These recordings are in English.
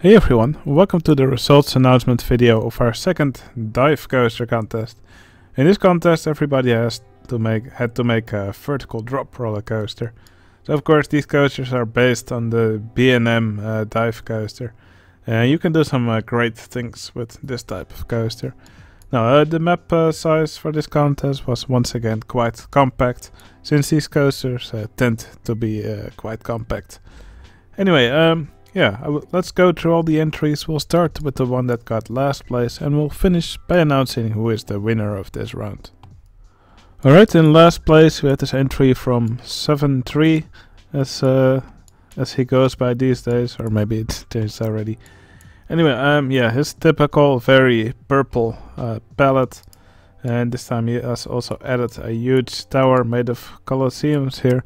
Hey everyone, welcome to the results announcement video of our second dive coaster contest. In this contest everybody has to make had to make a vertical drop roller coaster. So of course these coasters are based on the B&M uh, dive coaster. And uh, you can do some uh, great things with this type of coaster. Now uh, the map uh, size for this contest was once again quite compact, since these coasters uh, tend to be quite compact. Anyway, um, yeah, let's go through all the entries. We'll start with the one that got last place and we'll finish by announcing who is the winner of this round. Alright, in last place we have this entry from 7-3 as uh, as he goes by these days, or maybe it's changed already. Anyway, um, yeah, his typical very purple uh, palette and this time he has also added a huge tower made of colosseums here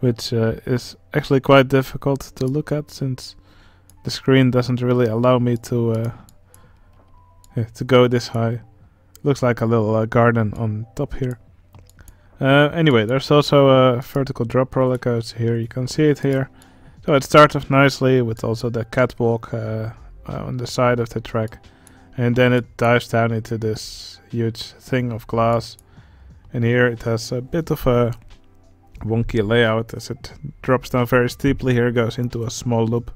which uh, is actually quite difficult to look at since the screen doesn't really allow me to uh, to go this high. Looks like a little uh, garden on top here. Uh, anyway, there's also a vertical drop roller coaster here. You can see it here. So it starts off nicely with also the catwalk uh, uh, on the side of the track. And then it dives down into this huge thing of glass. And here it has a bit of a wonky layout as it drops down very steeply. Here goes into a small loop.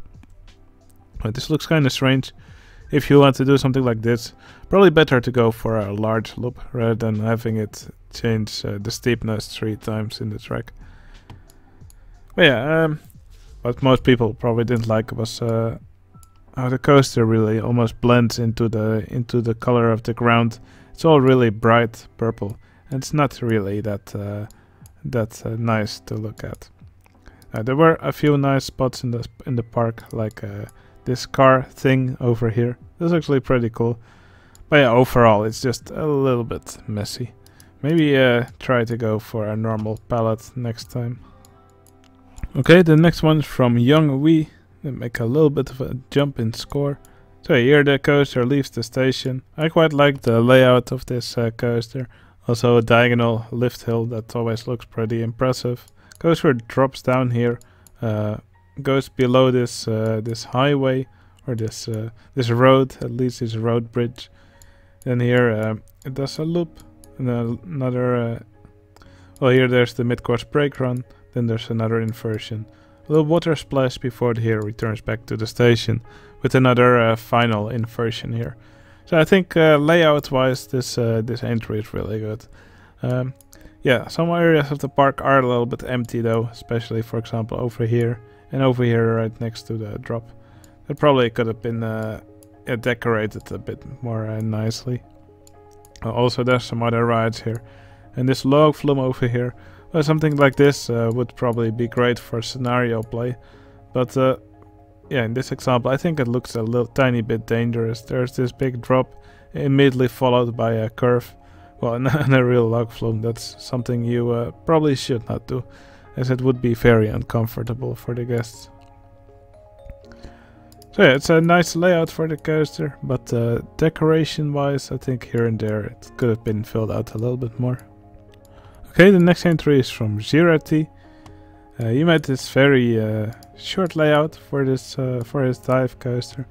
But this looks kind of strange. If you want to do something like this, probably better to go for a large loop rather than having it change uh, the steepness three times in the track. But yeah, um, what most people probably didn't like was uh, how the coaster really almost blends into the into the color of the ground. It's all really bright purple, and it's not really that uh, that uh, nice to look at. Uh, there were a few nice spots in the in the park, like uh, this car thing over here. That's actually pretty cool. But yeah, overall, it's just a little bit messy. Maybe uh, try to go for a normal palette next time. Okay, the next one is from Young Wee. They make a little bit of a jump in score. So here the coaster leaves the station. I quite like the layout of this uh, coaster. Also a diagonal lift hill that always looks pretty impressive. Coaster drops down here, uh, goes below this uh, this highway or this uh, this road, at least this road bridge. Then here uh, it does a loop, and another. Uh, well, here there's the mid-course brake run. Then there's another inversion. A little water splash before it here returns back to the station with another uh, final inversion here. So I think uh, layout-wise, this this entry is really good. Um, yeah, some areas of the park are a little bit empty though, especially for example over here and over here right next to the drop. It probably could have been uh, decorated a bit more uh, nicely. Uh, also there's some other rides here. And this log flume over here, well, something like this uh, would probably be great for scenario play. But uh, yeah, in this example I think it looks a little tiny bit dangerous. There's this big drop immediately followed by a curve. Well, and a real log flume, that's something you uh, probably should not do as it would be very uncomfortable for the guests. So yeah, it's a nice layout for the coaster, but uh, decoration wise I think here and there it could have been filled out a little bit more. Okay, the next entry is from Zirati. Uh, he made this very uh, short layout for this uh, for his dive coaster,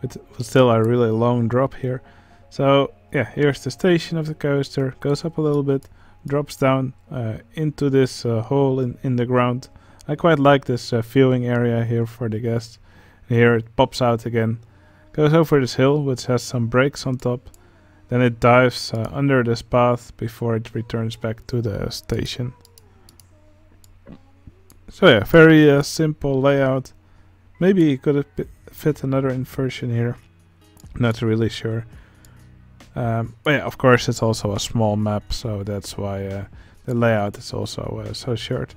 with still a really long drop here. So yeah, here's the station of the coaster, goes up a little bit, drops down uh, into this uh, hole in, in the ground. I quite like this uh, viewing area here for the guests. here it pops out again. Goes over this hill which has some brakes on top. Then it dives uh, under this path before it returns back to the station. So yeah, very uh, simple layout. Maybe you could have fit another inversion here. Not really sure. Um, but yeah, of course, it's also a small map, so that's why uh, the layout is also uh, so short.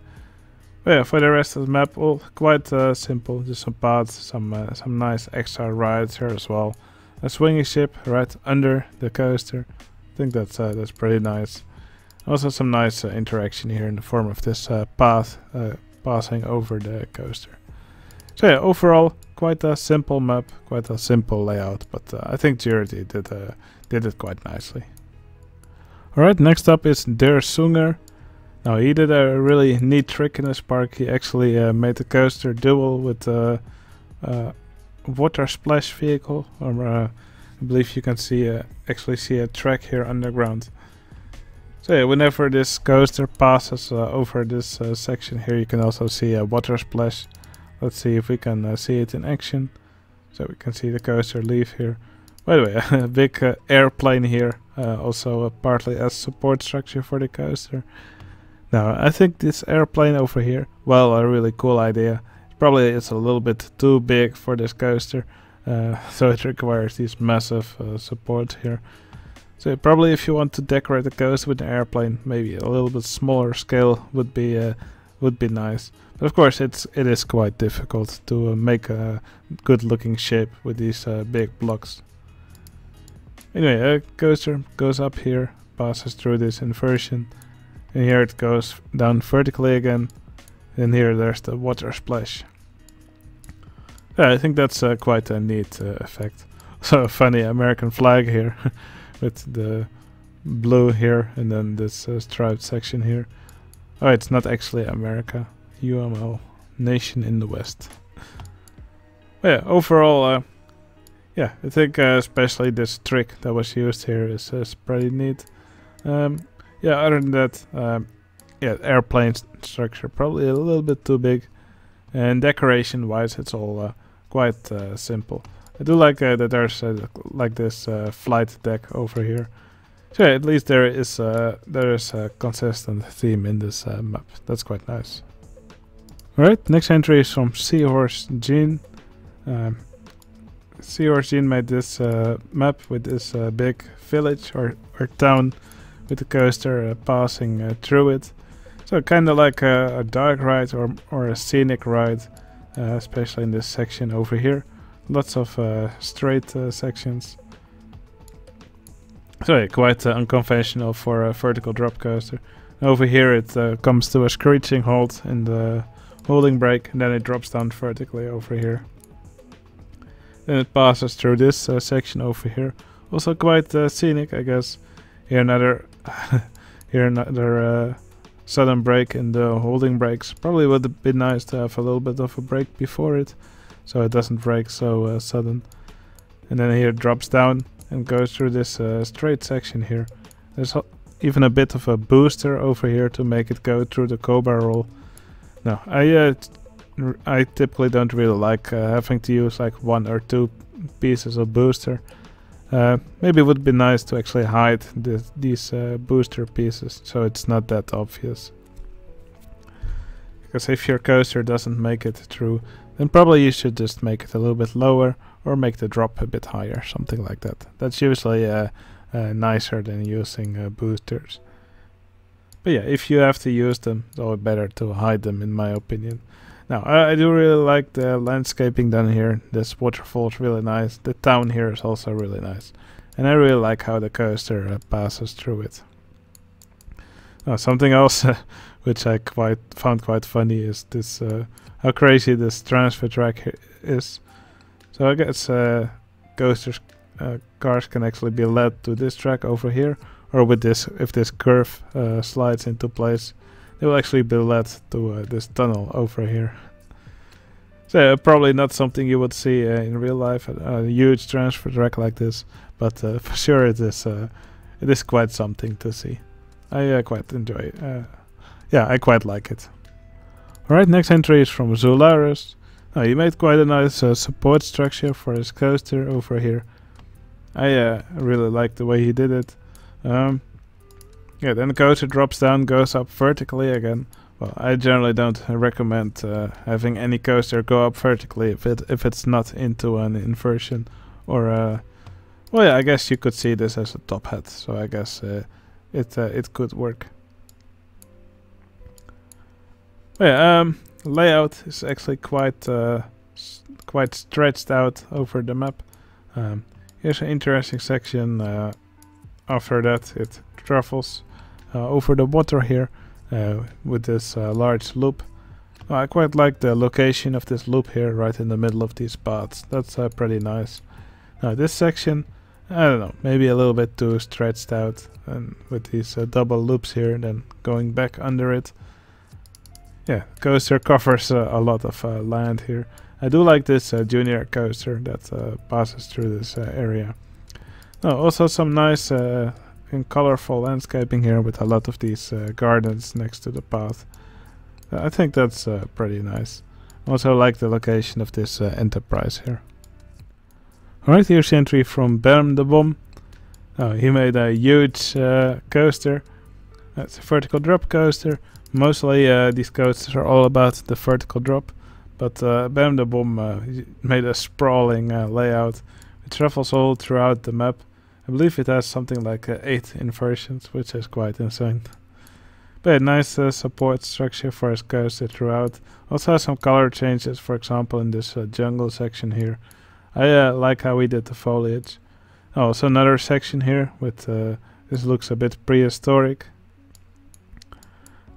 But yeah, for the rest of the map, well, quite uh, simple. Just some paths, some uh, some nice extra rides here as well. A swinging ship right under the coaster. I think that's uh, that's pretty nice. Also, some nice uh, interaction here in the form of this path passing over the coaster. So yeah, overall, quite a simple map, quite a simple layout, but uh, I think Zirati did uh, did it quite nicely. Alright, next up is Der Sunger. Now he did a really neat trick in this park. He actually uh, made the coaster dual with uh, uh, water splash vehicle, or uh, I believe you can see actually see a track here underground. So yeah, whenever this coaster passes over this section here, you can also see a water splash. Let's see if we can uh, see it in action. So we can see the coaster leave here. By the way, a big uh, airplane here, uh, also a partly as support structure for the coaster. Now, I think this airplane over here, well, a really cool idea. Probably it's a little bit too big for this coaster, uh, so it requires these massive support here. So probably if you want to decorate the coaster with an airplane, maybe a little bit smaller scale would be uh, would be nice. But of course, it's it is quite difficult to uh, make a good looking shape with these uh, big blocks. Anyway, a coaster goes up here, passes through this inversion, and here it goes down vertically again. And here there's the water splash. Yeah, I think that's uh, quite a neat uh, effect. So funny American flag here. with the blue here and then this uh, striped section here. Oh, it's not actually America. UML, nation in the West. Yeah, overall, uh, yeah, I think uh, especially this trick that was used here is, is pretty neat. Um, yeah, other than that, um, yeah, airplane structure probably a little bit too big. And decoration-wise, it's all uh, quite uh, simple. I do like uh, that there's uh, like this flight deck over here. So yeah, at least there is uh, there is a consistent theme in this uh, map. That's quite nice. Alright, next entry is from Seahorse Gene. Um, Seahorse Gene made this uh, map with this big village or, or town with the coaster passing through it. So kind of like a, a, dark ride or, or a scenic ride, especially in this section over here lots of uh, straight uh, sections. So yeah, quite uh, unconventional for a vertical drop coaster. Over here it uh, comes to a screeching halt in the holding brake and then it drops down vertically over here. Then it passes through this uh, section over here. Also quite uh, scenic I guess. Here another here another sudden brake in the holding brakes. Probably would have been nice to have a little bit of a break before it so it doesn't break so uh, sudden. And then here it drops down and goes through this uh, straight section here. There's even a bit of a booster over here to make it go through the Cobra roll. No, I uh, I typically don't really like uh, having to use like one or two pieces of booster. Uh, maybe it would be nice to actually hide this, these uh, booster pieces so it's not that obvious. Because if your coaster doesn't make it through then probably you should just make it a little bit lower or make the drop a bit higher, something like that. That's usually uh, uh, nicer than using uh, boosters. But yeah, if you have to use them, it's always better to hide them in my opinion. Now, I, I do really like the landscaping done here. This waterfall is really nice. The town here is also really nice. And I really like how the coaster uh, passes through it. Now, something else which I quite found quite funny is this uh, how crazy this transfer track is. So I guess uh, coasters uh, cars can actually be led to this track over here, or with this if this curve uh, slides into place, they will actually be led to uh, this tunnel over here. So uh, probably not something you would see uh, in real life, a, huge transfer track like this, but for sure it is it is quite something to see. I quite enjoy. It. yeah, I quite like it. Alright, next entry is from Zolaris. Oh, he made quite a nice uh, support structure for his coaster over here. I uh, really like the way he did it. Um, yeah, then the coaster drops down, goes up vertically again. Well, I generally don't recommend uh, having any coaster go up vertically if it if it's not into an inversion or uh, well, yeah, I guess you could see this as a top hat, so I guess uh, it uh, it could work. Yeah, um, layout is actually quite uh, quite stretched out over the map. Um, here's an interesting section. Uh, after that, it travels uh, over the water here uh, with this uh, large loop. I quite like the location of this loop here, right in the middle of these paths. That's pretty nice. Now this section, I don't know, maybe a little bit too stretched out, and with these double loops here, then going back under it. Yeah, coaster covers uh, a lot of uh, land here. I do like this uh, junior coaster that uh, passes through this uh, area. Oh, also some nice uh, and colorful landscaping here with a lot of these gardens next to the path. I think that's pretty nice. Also like the location of this enterprise here. Alright, here's the entry from Berm de Bom. Oh, he made a huge coaster. That's a vertical drop coaster Mostly uh, these coasters are all about the vertical drop, but uh, the Bomb uh, made a sprawling uh, layout. It travels all throughout the map. I believe it has something like uh, 8 inversions, which is quite insane. But yeah, nice uh, support structure for his coaster throughout. Also some color changes, for example in this uh, jungle section here. I uh, like how we did the foliage. Oh, also another section here with this looks a bit prehistoric.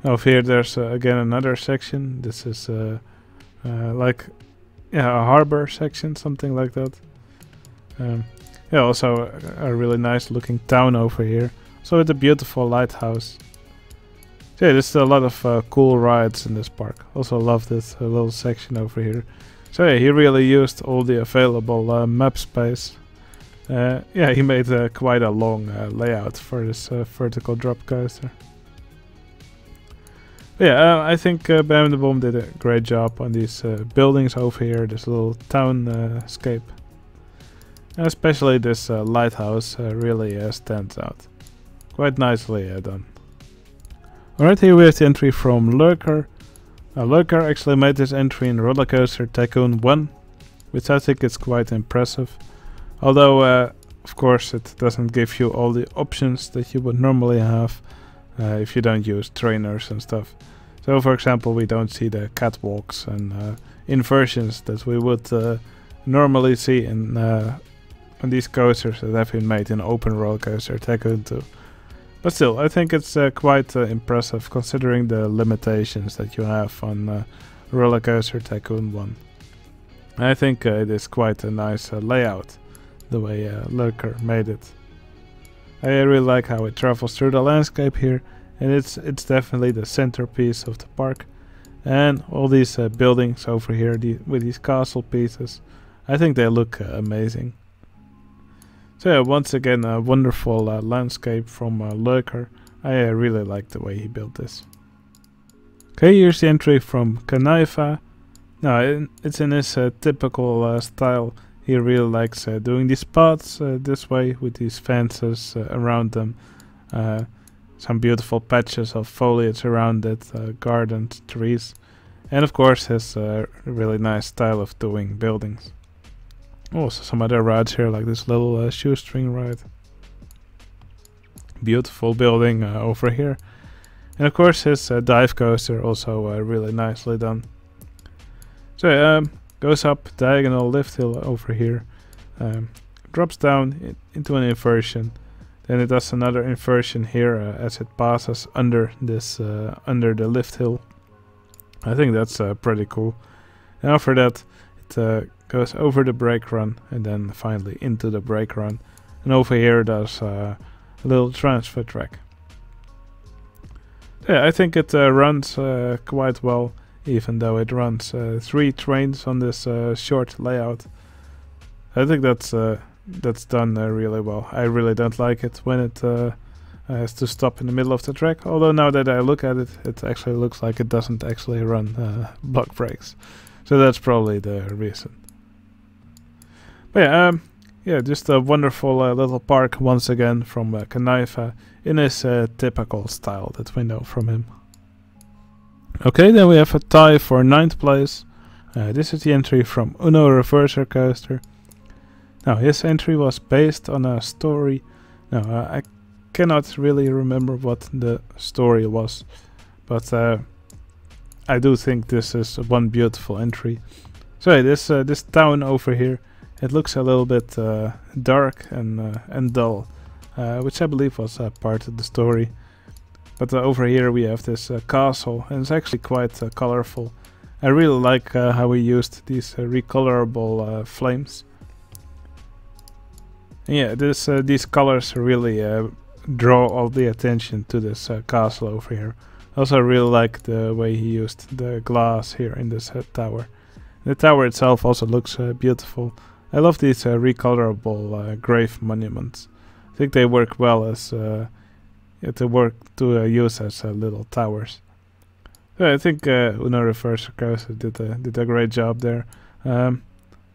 Over here there's uh, again another section. This is uh, uh, like yeah a harbor section, something like that. Um, yeah, also a, a, really nice looking town over here. So it's a beautiful lighthouse. Yeah, there's a lot of uh, cool rides in this park. Also love this uh, little section over here. So yeah, he really used all the available uh, map space. yeah, he made quite a long layout for this vertical drop coaster yeah, uh, I think uh, Bam the Bomb did a great job on these uh, buildings over here, this little town uh, scape. Especially this uh, lighthouse uh, really stands out. Quite nicely done. Alright, here we have the entry from Lurker. Lurker actually made this entry in Rollercoaster Tycoon 1, which I think is quite impressive. Although, of course, it doesn't give you all the options that you would normally have uh, if you don't use trainers and stuff. So for example we don't see the catwalks and uh, inversions that we would uh, normally see in uh, on these coasters that have been made in open roller coaster Tycoon 2. But still, I think it's uh, quite uh, impressive considering the limitations that you have on uh, Roller Coaster Tycoon 1. I think it is quite a nice layout, the way Lurker made it. I really like how it travels through the landscape here and it's it's definitely the centerpiece of the park. And all these uh, buildings over here the, with these castle pieces I think they look uh, amazing. So yeah, once again a wonderful uh, landscape from uh, Lurker I uh, really like the way he built this. Okay here's the entry from Kanaifa now it's in his uh, typical uh, style he really likes uh, doing these spots uh, this way with these fences uh, around them. Uh, some beautiful patches of foliage around it, uh, gardens, trees. And of course his uh, really nice style of doing buildings. Also some other rides here like this little shoestring ride. Beautiful building over here. And of course his dive coaster also really nicely done. So um, goes up diagonal lift hill over here, um, drops down into an inversion, then it does another inversion here uh, as it passes under this uh, under the lift hill. I think that's uh, pretty cool. And after that, it uh, goes over the brake run and then finally into the brake run. And over here does uh, a little transfer track. Yeah, I think it uh, runs quite well even though it runs uh, three trains on this uh, short layout. I think that's uh, that's done uh, really well. I really don't like it when it uh, has to stop in the middle of the track. Although now that I look at it, it actually looks like it doesn't actually run uh, block brakes. So that's probably the reason. But yeah, um, yeah, just a wonderful little park once again from uh, Kanaifa in his typical style that we know from him. Okay, then we have a tie for ninth place. Uh, this is the entry from Uno Reverser Coaster. Now, his entry was based on a story. Now, uh, I cannot really remember what the story was, but uh, I do think this is one beautiful entry. So this uh, this town over here, it looks a little bit uh, dark and uh, and dull, which I believe was a part of the story. But uh, over here we have this uh, castle, and it's actually quite uh, colorful. I really like uh, how we used these uh, recolorable uh, flames. And yeah, this these colors really draw all the attention to this castle over here. Also, really like the way he used the glass here in this tower. The tower itself also looks beautiful. I love these recolorable grave monuments. I think they work well as uh, yeah, to work to uh, use as little towers. Yeah, I think uh, Uno Reverse Coaster did a, did a great job there. Um,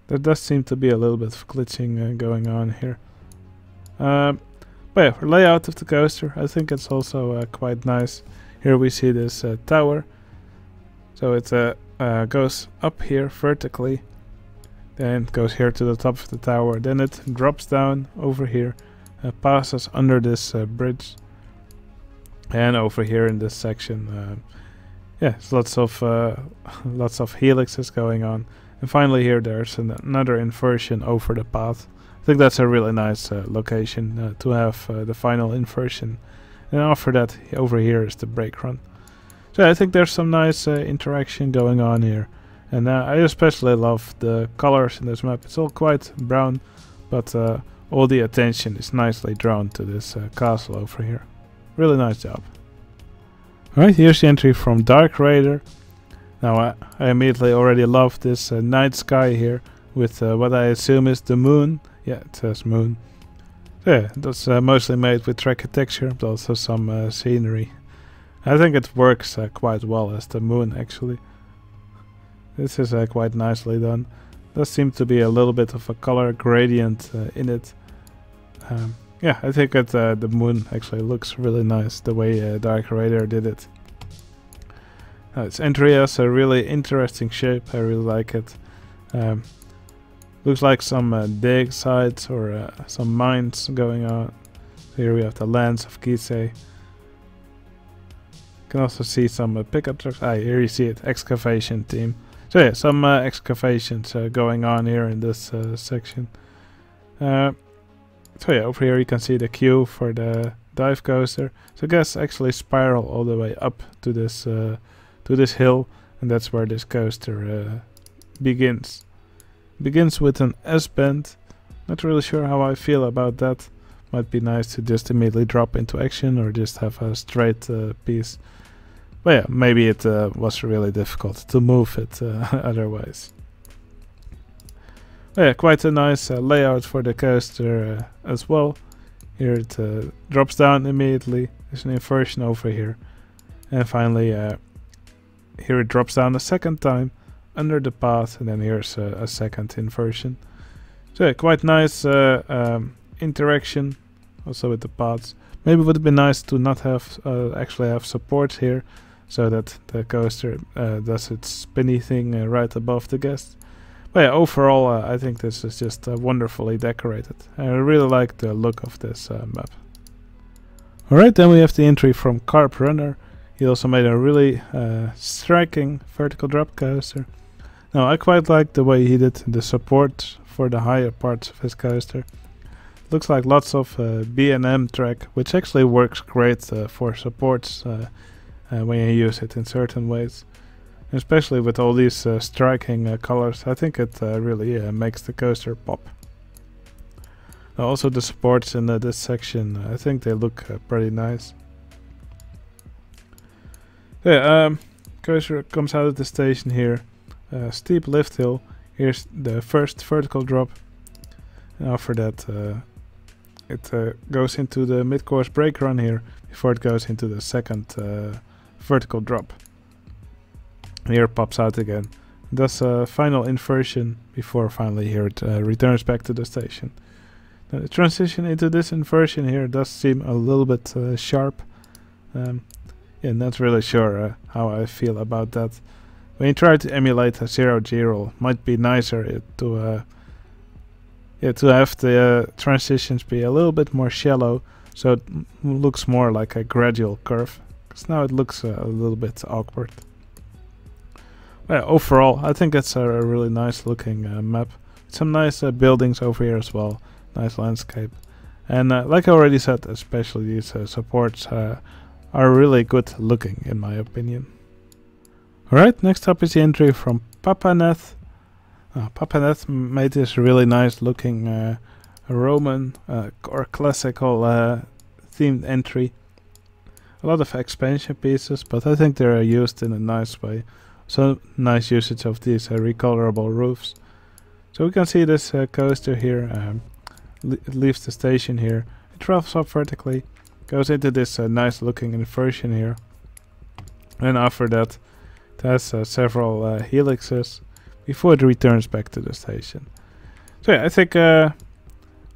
there does seem to be a little bit of glitching going on here. Um, but yeah, for layout of the coaster, I think it's also quite nice. Here we see this tower. So it uh, goes up here vertically then goes here to the top of the tower then it drops down over here uh, passes under this uh, bridge and over here in this section uh, yeah lots of uh, lots of helixes going on and finally here there's an another inversion over the path I think that's a really nice uh, location to have the final inversion and after that over here is the brake run so I think there's some nice uh, interaction going on here. And uh, I especially love the colors in this map. It's all quite brown, but uh, all the attention is nicely drawn to this uh, castle over here. Really nice job. Alright, here's the entry from Dark Raider. Now I, I immediately already love this uh, night sky here with uh, what I assume is the moon. Yeah, it says moon. Yeah, that's mostly made with texture, but also some scenery. I think it works uh, quite well as the moon actually. This is uh, quite nicely done. There seems to be a little bit of a color gradient uh, in it. Um, yeah, I think that uh, the moon actually looks really nice the way uh, Dark Raider did it. Uh, its entry has a really interesting shape, I really like it. Um, looks like some uh, dig sites or some mines going on. Here we have the lands of Kisei can also see some uh, pickup trucks. Ah, here you see it, excavation team. So yeah, some uh, excavations uh, going on here in this uh, section. Uh, so yeah, over here you can see the queue for the dive coaster. So guys actually spiral all the way up to this uh, to this hill, and that's where this coaster begins. Begins with an S bend. Not really sure how I feel about that. Might be nice to just immediately drop into action or just have a straight piece. But yeah, maybe it uh, was really difficult to move it uh, otherwise. But yeah, quite a nice uh, layout for the coaster uh, as well. Here it uh, drops down immediately. There's an inversion over here. And finally, uh, here it drops down a second time under the path. And then here's a, second inversion. So yeah, quite nice um, interaction also with the paths. Maybe it would be nice to not have actually have support here so that the coaster uh, does its spinny thing uh, right above the guest. But yeah, overall, uh, I think this is just uh, wonderfully decorated. I really like the look of this uh, map. Alright, then we have the entry from Carp Runner. He also made a really uh, striking vertical drop coaster. Now, I quite like the way he did the support for the higher parts of his coaster. Looks like lots of B&M track, which actually works great for supports uh, when you use it in certain ways. Especially with all these uh, striking uh, colors, I think it really makes the coaster pop. also the supports in this section, I think they look pretty nice. Yeah, um, coaster comes out of the station here. Uh, steep lift hill. Here's the first vertical drop. And after that, uh, it uh, goes into the mid-course brake run here before it goes into the second vertical drop. Here pops out again. Does a final inversion before finally here it uh, returns back to the station. The transition into this inversion here does seem a little bit uh, sharp. Um, yeah, not really sure uh, how I feel about that. When you try to emulate a zero G roll, might be nicer to uh, yeah to have the uh, transitions be a little bit more shallow, so it looks more like a gradual curve. Because now it looks uh, a little bit awkward. But overall, I think it's a really nice looking uh, map. Some nice uh, buildings over here as well. Nice landscape. And uh, like I already said, especially these uh, supports uh, are really good looking in my opinion. Alright, next up is the entry from Papaneth. Uh, Papaneth made this really nice looking Roman or classical themed entry a lot of expansion pieces, but I think they're used in a nice way. So nice usage of these uh, recolorable roofs. So we can see this uh, coaster here, um, it leaves the station here, it travels up vertically, goes into this uh, nice looking inversion here, and after that it has several helixes before it returns back to the station. So yeah, I think uh,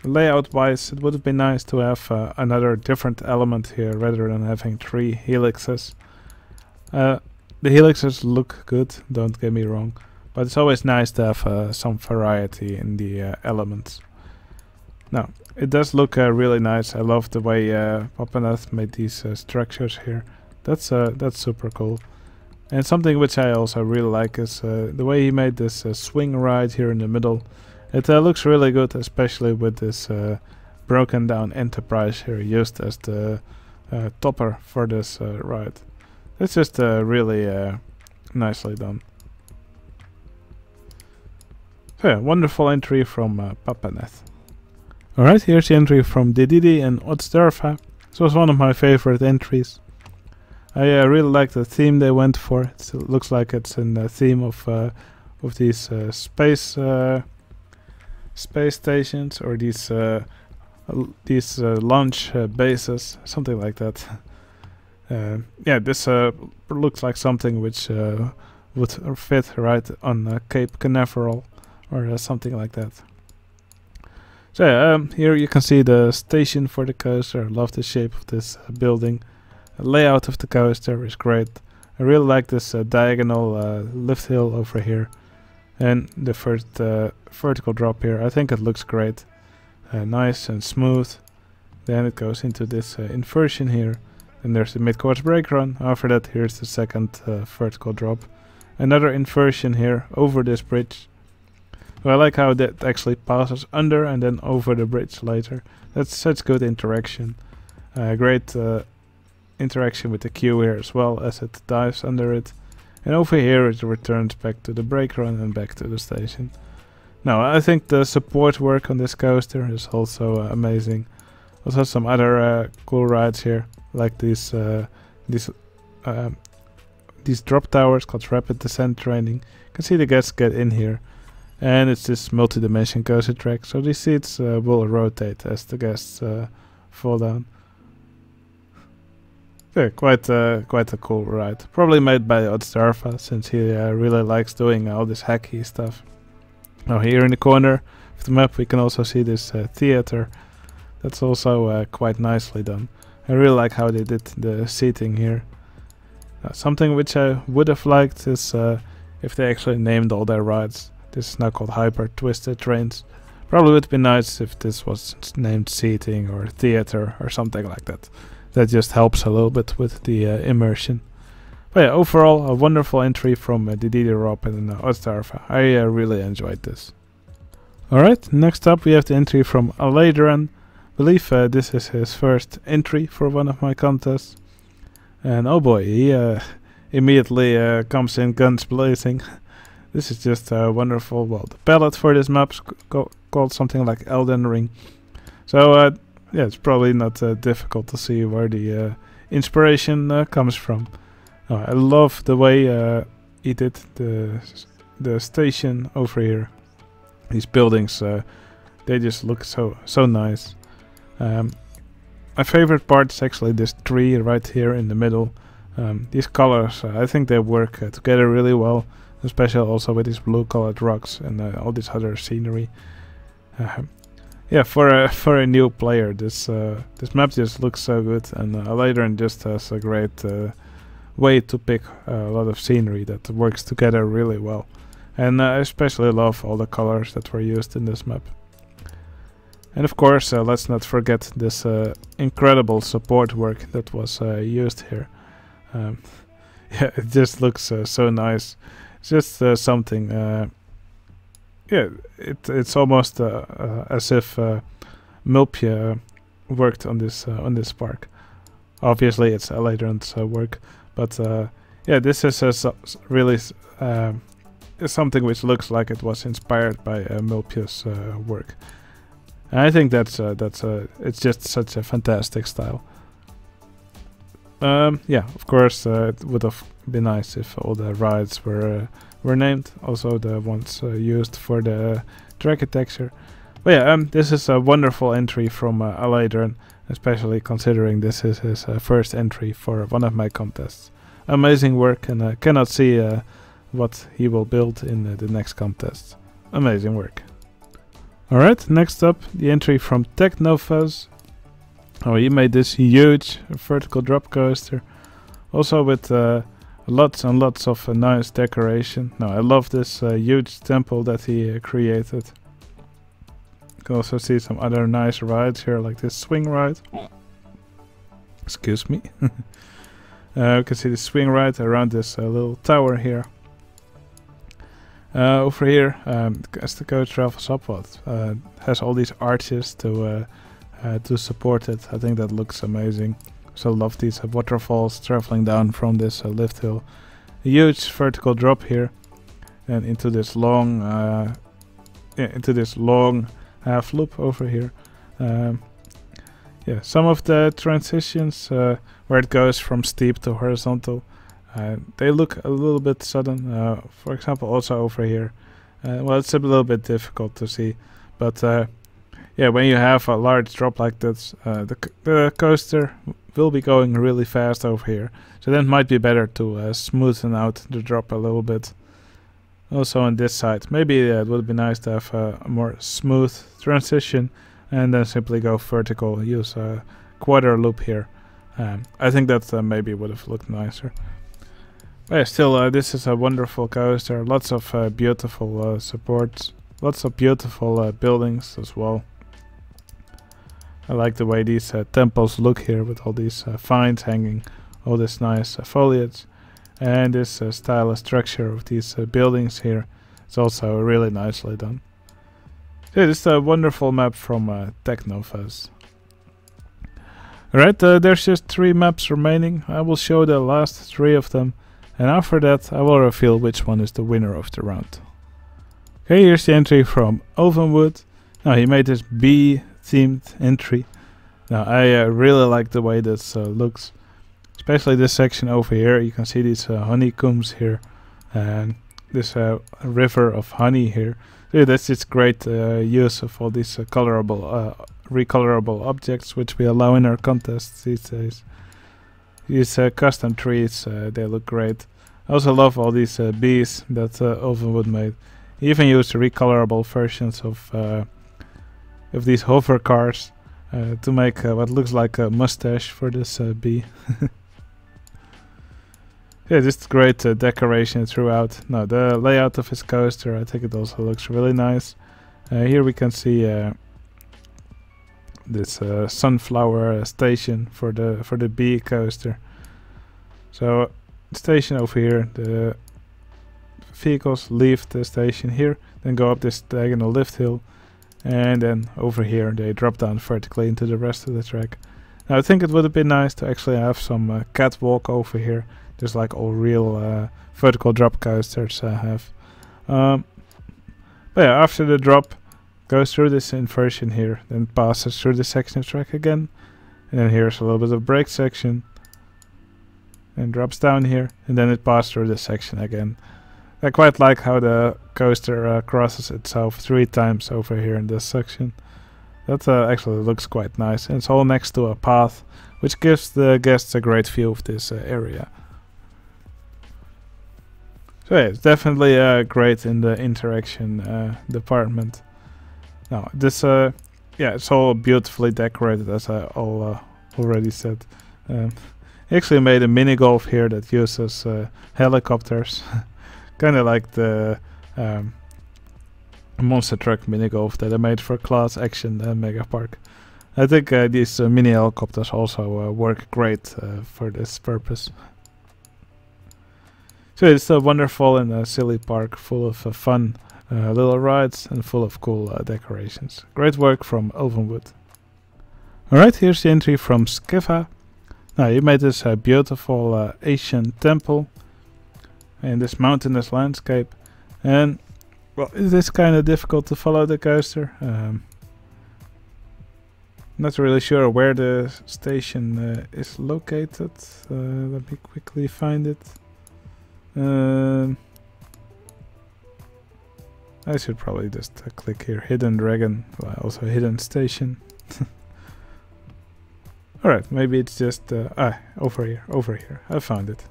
layout wise it would have been nice to have uh, another different element here rather than having three helixes. Uh, the helixes look good, don't get me wrong, but it's always nice to have uh, some variety in the uh, elements. Now, it does look uh, really nice. I love the way uh, Pappanath made these uh, structures here. That's uh, that's super cool. And something which I also really like is uh, the way he made this swing ride here in the middle. It looks really good, especially with this broken down Enterprise here used as the topper for this ride. It's just uh, really uh, nicely done. So yeah, wonderful entry from uh, Pappanath. Alright, here's the entry from Dedede and Oddsdarfa. This was one of my favorite entries. I uh, really like the theme they went for. It looks like it's in the theme of uh, of these uh, space uh, space stations or these uh, these uh, launch bases, something like that. Uh, yeah, this uh, looks like something which uh, would fit right on Cape Canaveral or something like that. So yeah, um, here you can see the station for the coaster. I love the shape of this uh, building. The layout of the coaster is great. I really like this uh, diagonal uh, lift hill over here. And the first vertical drop here. I think it looks great. Nice and smooth. Then it goes into this inversion here. And there's the mid-course brake run. After that here's the second uh, vertical drop. Another inversion here over this bridge. I like how that actually passes under and then over the bridge later. That's such good interaction. Uh, great uh, interaction with the queue here as well as it dives under it. And over here it returns back to the brake run and back to the station. Now I think the support work on this coaster is also uh, amazing. Also some other uh, cool rides here, like this uh, these um, these drop towers called rapid descent training. You can see the guests get in here, and it's this multi-dimension coaster track. So these seats uh, will rotate as the guests uh, fall down. Yeah, quite uh, quite a cool ride. Probably made by Oddsdarfa, since he uh, really likes doing all this hacky stuff. Now here in the corner of the map we can also see this uh, theater. That's also uh, quite nicely done. I really like how they did the seating here. Uh, something which I would have liked is uh, if they actually named all their rides. This is now called Hyper Twisted Trains. Probably would be nice if this was named seating or theater or something like that. That just helps a little bit with the uh, immersion. But yeah, overall, a wonderful entry from uh, Rob and uh. I uh, really enjoyed this. Alright, next up we have the entry from Aladran. Believe uh, this is his first entry for one of my contests. And oh boy, he uh, immediately uh, comes in guns blazing. this is just uh, wonderful. Well, the palette for this map is c- called something like Elden Ring. So uh, yeah, it's probably not uh, difficult to see where the uh, inspiration comes from. Oh, I love the way he did the the station over here. These buildings, they just look so so nice. Um, my favorite part is actually this tree right here in the middle. Um, these colors, uh, I think they work uh, together really well, especially also with these blue-colored rocks and uh, all this other scenery. Um, yeah, for a for a new player, this uh, this map just looks so good, and uh, Aladran just has a great uh, way to pick a lot of scenery that works together really well. And uh, I especially love all the colors that were used in this map. And of course, uh, let's not forget this uh, incredible support work that was uh, used here. Um, yeah, it just looks uh, so nice. It's just uh, something. Uh, yeah, it it's almost as if uh, Milpia worked on this on this park. Obviously, it's Aladran's uh, work, but uh, yeah, this is so, really something which looks like it was inspired by uh, Milpia's uh, work. I think that's uh, that's uh, it's just such a fantastic style. Um, yeah, of course, uh, it would have been nice if all the rides were uh, were named. Also, the ones uh, used for the track texture. But yeah, um, this is a wonderful entry from uh, Aladran, especially considering this is his uh, first entry for one of my contests. Amazing work, and I cannot see what he will build in the next contest. Amazing work. Alright, next up, the entry from Technofuzz. Oh, he made this huge vertical drop coaster. Also with uh, lots and lots of uh, nice decoration. Now, I love this uh, huge temple that he uh, created. You can also see some other nice rides here, like this swing ride. Excuse me. Uh, you can see the swing ride around this uh, little tower here. Uh, over here, um, as the coach travels upward, uh, has all these arches to uh, uh, to support it. I think that looks amazing. So love these waterfalls traveling down from this lift hill. A huge vertical drop here, and into this long, into this long half loop over here. Um, yeah, some of the transitions where it goes from steep to horizontal. Uh, they look a little bit sudden. Uh, for example, also over here. Uh, well, it's a little bit difficult to see, but uh, yeah, when you have a large drop like this, uh, the, the coaster will be going really fast over here. So then it might be better to uh, smoothen out the drop a little bit. Also on this side, maybe it would be nice to have a more smooth transition and then simply go vertical, use a quarter loop here. Um, I think that maybe would have looked nicer. But yeah, still, uh, this is a wonderful coaster. Lots of uh, beautiful uh, supports. Lots of beautiful uh, buildings as well. I like the way these uh, temples look here with all these vines hanging. All this nice foliage. And this stylish structure of these buildings here. It's also really nicely done. Yeah, this is a wonderful map from uh, Technofuzz. Alright, uh, there's just three maps remaining. I will show the last three of them. And after that I will reveal which one is the winner of the round. Okay, here's the entry from Ovenwood. Now he made this bee themed entry. Now I uh, really like the way this uh, looks. Especially this section over here. You can see these uh, honeycombs here. And this uh, river of honey here. Yeah, that's just great uh, use of all these colorable recolorable objects which we allow in our contests these days. These uh, custom trees, uh, they look great. I also love all these uh, bees that uh, Ovenwood made. He even used recolorable versions of uh, of these hover cars uh, to make what looks like a mustache for this bee. yeah, just great decoration throughout. Now the layout of his coaster, I think it also looks really nice. here we can see this uh, sunflower station for the for the bee coaster. So station over here, the vehicles leave the station here, then go up this diagonal lift hill, and then over here they drop down vertically into the rest of the track. Now I think it would have been nice to actually have some uh, catwalk over here, just like all real uh, vertical drop coasters uh, have. Um, but yeah, after the drop, goes through this inversion here, then passes through the section track again. And then here's a little bit of brake section. And drops down here, and then it passes through this section again. I quite like how the coaster uh, crosses itself three times over here in this section. That uh, actually looks quite nice. And it's all next to a path, which gives the guests a great view of this uh, area. So yeah, it's definitely uh, great in the interaction uh, department. No, this, uh, yeah, it's all beautifully decorated, as I all, uh, already said. Um, actually made a mini golf here that uses uh, helicopters, kind of like the um, monster truck mini golf that I made for Class Action uh, Mega Park. I think uh, these uh, mini helicopters also uh, work great uh, for this purpose. So it's a wonderful and a silly park full of fun uh, little rides and full of cool uh, decorations. Great work from Ovenwood. Alright, here's the entry from Skiva. Now he made this uh, beautiful Asian temple in this mountainous landscape. And well, it is kind of difficult to follow the coaster. Um, Not really sure where the station uh, is located. Uh, let me quickly find it. Um, I should probably just uh, click here, Hidden Dragon, well, also Hidden Station. Alright, maybe it's just, uh, ah, over here, over here, I found it.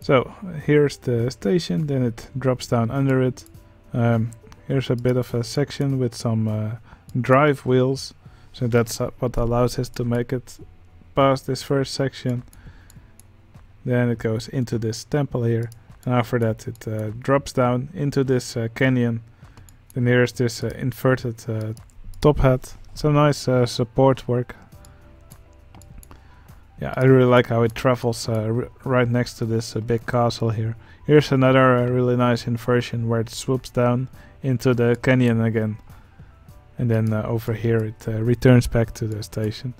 So, here's the station, then it drops down under it. Um, here's a bit of a section with some uh, drive wheels, so that's uh, what allows us to make it past this first section. Then it goes into this temple here, and after that it uh, drops down into this uh, canyon. Then here's this uh, inverted uh, top hat. Some nice uh, support work. Yeah, I really like how it travels right next to this big castle here. Here's another really nice inversion where it swoops down into the canyon again. And then over here it returns back to the station.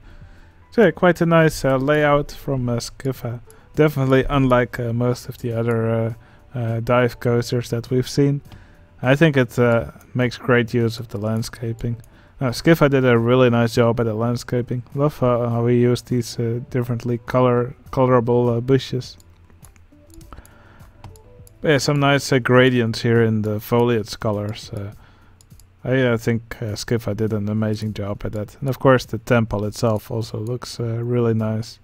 So yeah, quite a nice layout from Skifa definitely unlike uh, most of the other uh, uh, dive coasters that we've seen. I think it makes great use of the landscaping. Uh, Skifa did a really nice job at the landscaping. Love uh, how he used these uh, differently color colorable bushes. But yeah, some nice uh, gradients here in the foliage colors. I think uh, Skifa did an amazing job at that. And of course the temple itself also looks really nice.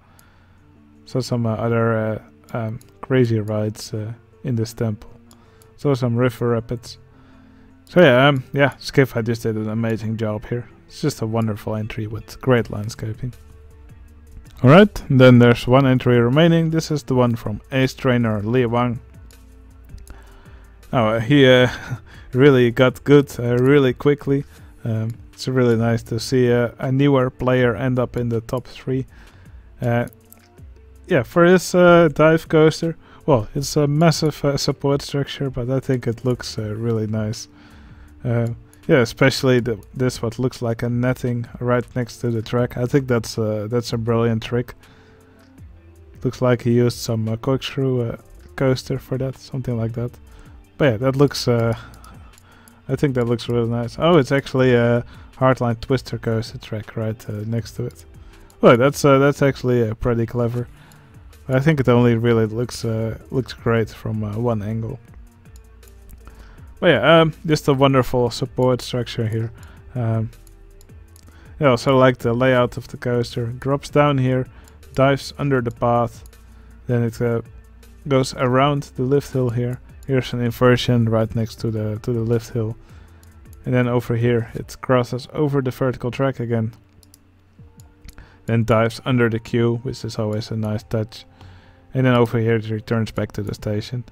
Saw some uh, other uh, um, crazy rides uh, in this temple. Saw some river rapids. So yeah, um, yeah, Skifa just did an amazing job here. It's just a wonderful entry with great landscaping. Alright, then there's one entry remaining. This is the one from ace trainer Li Wang. Oh, he uh, really got good uh, really quickly. Um, it's really nice to see a newer player end up in the top three. Yeah, for this uh, dive coaster, well, it's a massive uh, support structure, but I think it looks uh, really nice. Uh, yeah, especially the, this what looks like a netting right next to the track. I think that's uh, that's a brilliant trick. Looks like he used some uh, corkscrew coaster for that, something like that. But yeah, that looks. I think that looks really nice. Oh, it's actually a hardline twister coaster track right next to it. Well, that's that's actually pretty clever. I think it only really looks uh, looks great from uh, one angle. But yeah, um, just a wonderful support structure here. Um, I also like the layout of the coaster. Drops down here, dives under the path, then it uh, goes around the lift hill here. Here's an inversion right next to the to the lift hill, and then over here it crosses over the vertical track again. Then dives under the queue, which is always a nice touch. And then over here it returns back to the station.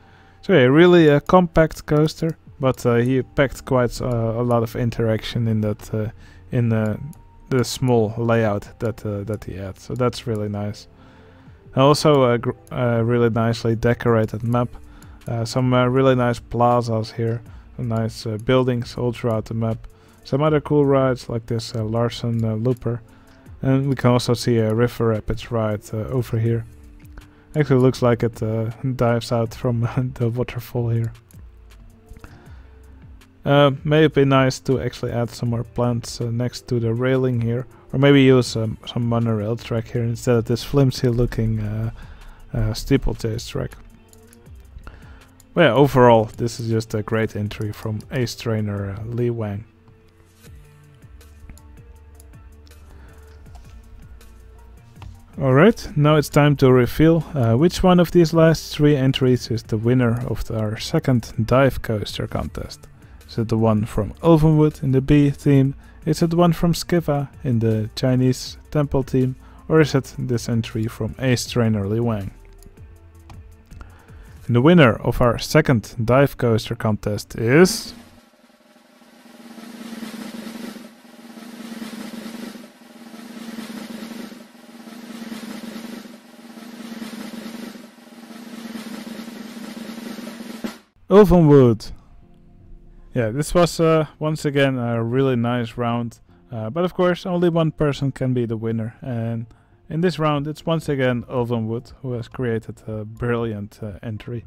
So yeah, really a compact coaster, but uh, he packed quite uh, a lot of interaction in that uh, in the small layout that uh, that he had. So that's really nice. Also a, really nicely decorated map. Some really nice plazas here, nice buildings all throughout the map. Some other cool rides like this Larsen Looper. And we can also see a River Rapids ride over here. Actually looks like it uh, dives out from the waterfall here. Uh, may have been nice to actually add some more plants uh, next to the railing here. Or maybe use um, some monorail track here instead of this flimsy looking uh, uh, steeplechase track. Well, yeah, overall, this is just a great entry from ace trainer uh, Li Wang. Alright, now it's time to reveal uh, which one of these last three entries is the winner of our second dive coaster contest. Is it the one from Ulvenwood in the B theme? Is it the one from Skiva in the Chinese temple theme? Or is it this entry from Ace Trainer Li Wang? And the winner of our second dive coaster contest is... Ulvenwood. Yeah, this was uh, once again a really nice round. Uh, but of course, only one person can be the winner. And in this round, it's once again Ulvenwood who has created a brilliant uh, entry.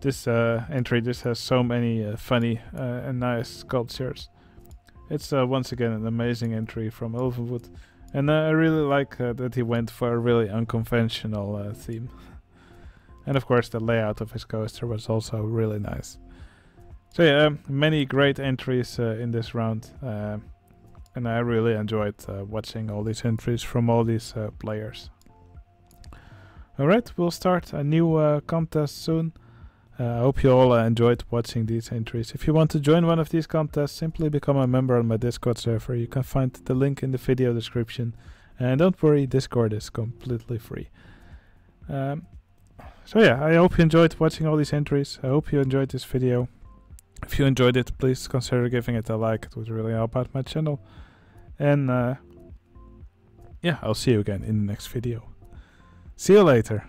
This uh, entry just has so many uh, funny uh, and nice sculptures. It's once again an amazing entry from Ulvenwood, and I really like that he went for a really unconventional theme. And of course, the layout of his coaster was also really nice. So yeah, um, many great entries uh, in this round, uh, and I really enjoyed watching all these entries from all these players. Alright, we'll start a new contest soon. Uh, I hope you all uh, enjoyed watching these entries. If you want to join one of these contests, simply become a member on my Discord server. You can find the link in the video description. And don't worry, Discord is completely free. Um, so yeah, I hope you enjoyed watching all these entries. I hope you enjoyed this video. If you enjoyed it, please consider giving it a like. It would really help out my channel. And uh, yeah, I'll see you again in the next video. See you later.